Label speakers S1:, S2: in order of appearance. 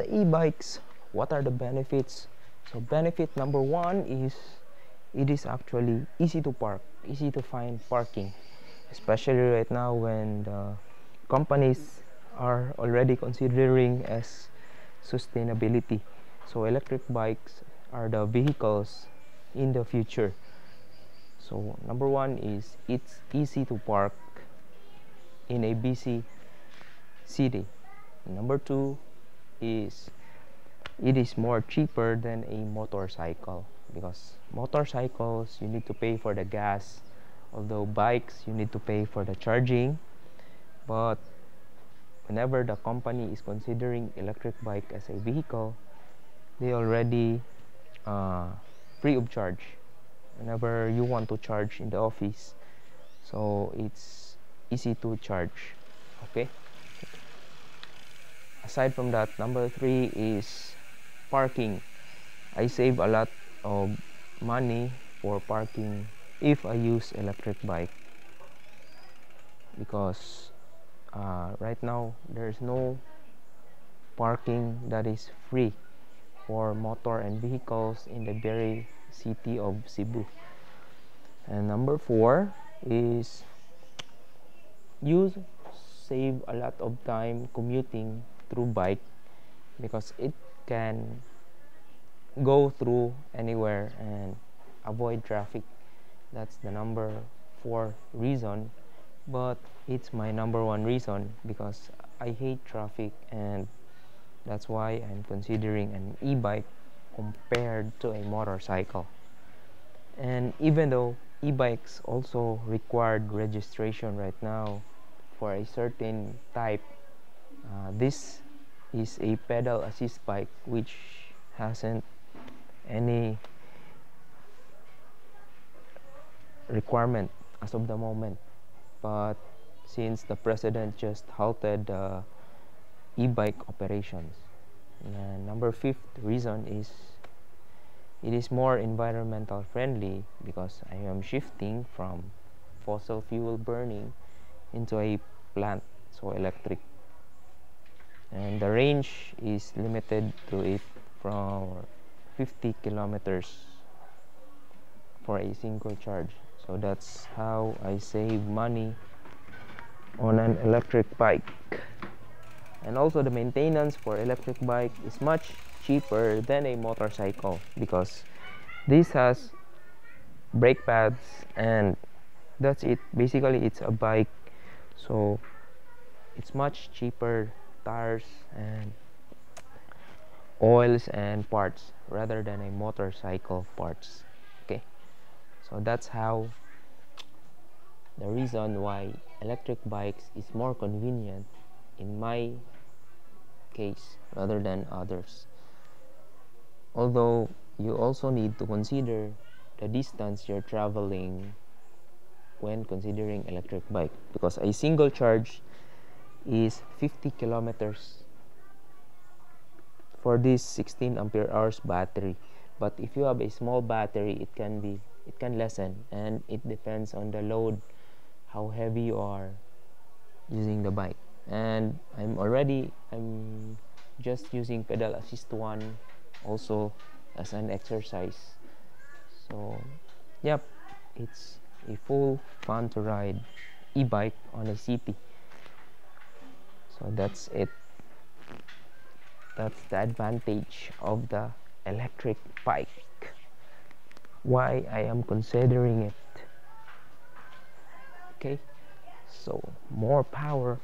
S1: the e-bikes what are the benefits? So benefit number one is it is actually easy to park easy to find parking especially right now when the companies are already considering as sustainability. So electric bikes are the vehicles in the future. So number one is it's easy to park in a busy city. Number two is it is more cheaper than a motorcycle. Because motorcycles you need to pay for the gas. Although bikes you need to pay for the charging. But whenever the company is considering electric bike as a vehicle they already uh, free of charge whenever you want to charge in the office. So it's easy to charge okay aside from that number three is parking. I save a lot of money for parking if I use electric bike. Because uh, right now there's no parking that is free for motor and vehicles in the very city of Cebu. And number four is you save a lot of time commuting through bike because it can go through anywhere and avoid traffic. That's the number four reason but it's my number one reason because I hate traffic and that's why I'm considering an e-bike compared to a motorcycle. And even though e-bikes also required registration right now for a certain type uh, this is a pedal assist bike which hasn't any requirement as of the moment but since the president just halted the e-bike operations. Number fifth reason is it is more environmental friendly because I am shifting from fossil fuel burning into a plant so electric and the range is limited to it from 50 kilometers for a single charge. So that's how I save money on an electric bike. And also the maintenance for electric bike is much cheaper than a motorcycle because this has brake pads and that's it. Basically it's a bike. So it's much cheaper tires and oils and parts rather than a motorcycle parts okay? So that's how the reason why electric bikes is more convenient in my case rather than others. Although you also need to consider the distance you're traveling when considering electric bike because a single charge is 50 kilometers for this 16 ampere hours battery. But if you have a small battery it can be it can lessen and it depends on the load how heavy you are using the bike. And I'm already I'm just using pedal assist one also as an exercise. So yep it's a full fun to ride e-bike on a city so that's it. That's the advantage of the electric bike. Why I am considering it. Okay? So more power